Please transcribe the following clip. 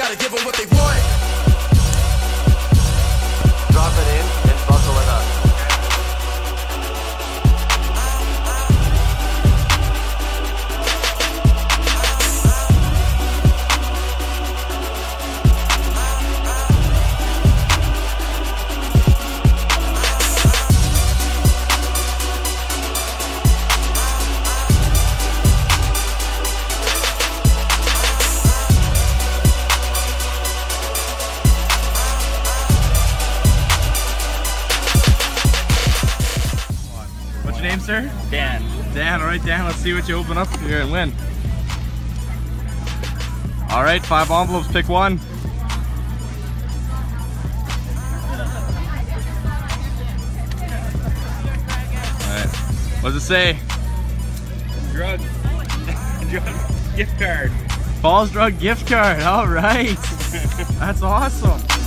Gotta give them what they want. Your name, sir? Dan. Dan. All right, Dan. Let's see what you open up here and win. All right, five envelopes. Pick one. All right. What does it say? Drug. Drug gift card. Falls Drug gift card. All right. That's awesome.